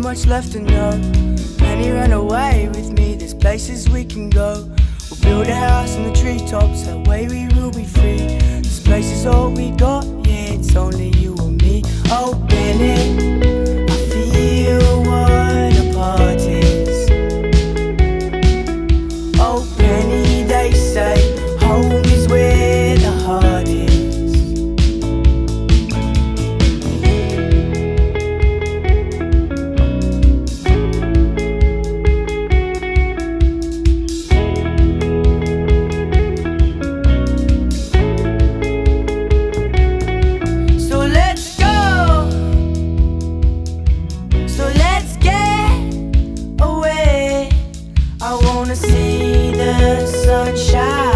much left to know. Many ran away with me. There's places we can go. We'll build a house in the treetops. That way we will be free. This place is all we got. wanna see the sunshine.